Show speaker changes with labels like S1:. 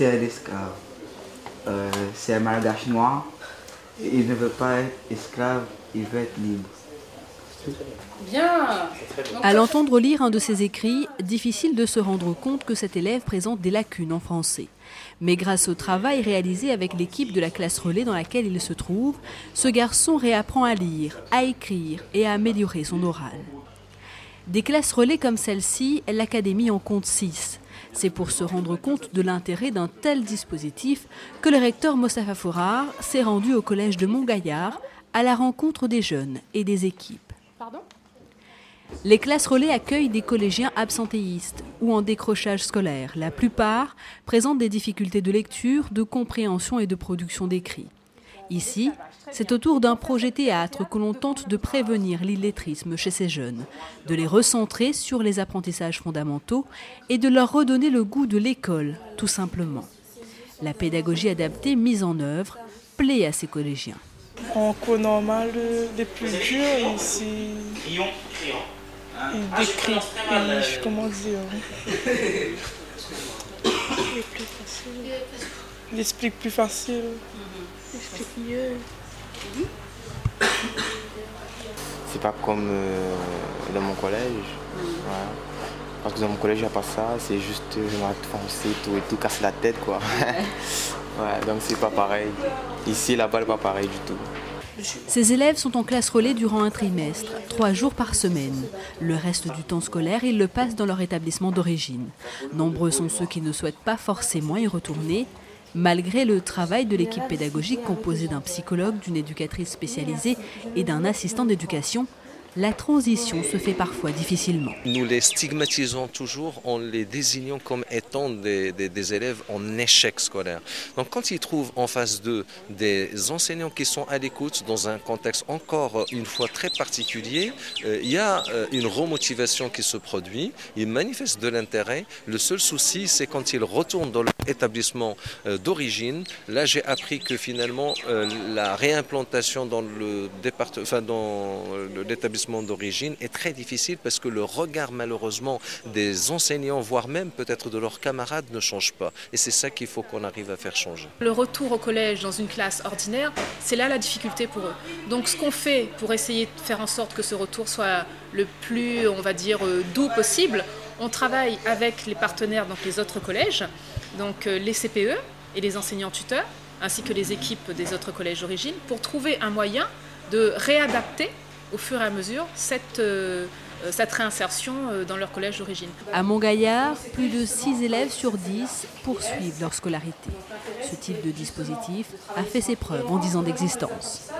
S1: c'est un esclave. Euh, c'est un malgache noir. Il ne veut pas être esclave, il veut être libre.
S2: Bien.
S3: À l'entendre lire un de ses écrits, difficile de se rendre compte que cet élève présente des lacunes en français. Mais grâce au travail réalisé avec l'équipe de la classe relais dans laquelle il se trouve, ce garçon réapprend à lire, à écrire et à améliorer son oral. Des classes relais comme celle-ci, l'Académie en compte six. C'est pour se rendre compte de l'intérêt d'un tel dispositif que le recteur Mostafa Fourar s'est rendu au collège de Montgaillard à la rencontre des jeunes et des équipes. Les classes relais accueillent des collégiens absentéistes ou en décrochage scolaire. La plupart présentent des difficultés de lecture, de compréhension et de production d'écrits. Ici, c'est autour d'un projet théâtre que l'on tente de prévenir l'illettrisme chez ces jeunes, de les recentrer sur les apprentissages fondamentaux et de leur redonner le goût de l'école, tout simplement. La pédagogie adaptée mise en œuvre plaît à ces collégiens.
S4: En cours normal, les plus durs, ici, il décrit, il, comment dire, il explique plus facile, il explique mieux.
S5: C'est pas comme euh, dans mon collège. Parce que dans mon collège, il n'y a pas ça, c'est juste euh, foncer tout et tout, casser la tête quoi. ouais, donc c'est pas pareil. Ici, là-bas, pas pareil du tout.
S3: Ces élèves sont en classe relais durant un trimestre, trois jours par semaine. Le reste du temps scolaire, ils le passent dans leur établissement d'origine. Nombreux sont ceux qui ne souhaitent pas forcément y retourner, malgré le travail de l'équipe pédagogique composée d'un psychologue, d'une éducatrice spécialisée et d'un assistant d'éducation la transition se fait parfois difficilement.
S6: Nous les stigmatisons toujours en les désignant comme étant des, élèves en échec scolaire. Donc quand ils trouvent en face d'eux des enseignants qui sont à l'écoute dans un contexte encore une fois très particulier, euh, il y a euh, une remotivation qui se produit, ils manifestent de l'intérêt. Le seul souci, c'est quand ils retournent dans leur établissement euh, d'origine. Là, j'ai appris que finalement, la réimplantation dans l'établissement d'origine est très difficile parce que le regard malheureusement des enseignants, voire même peut-être de leurs camarades, ne change pas. Et c'est ça qu'il faut qu'on arrive à faire changer.
S2: Le retour au collège dans une classe ordinaire, c'est là la difficulté pour eux. Donc ce qu'on fait pour essayer de faire en sorte que ce retour soit le plus, on va dire, euh, doux possible, on travaille avec les partenaires, donc les autres collèges, donc euh, les CPE et les enseignants tuteurs, ainsi que les équipes des autres collèges d'origine, pour trouver un moyen de réadapter au fur et à mesure cette, euh, euh, réinsertion euh, dans leur collège d'origine.
S3: À Montgaillard, plus de 6 élèves sur 10 poursuivent leur scolarité. Ce type de dispositif a fait ses preuves en 10 ans d'existence.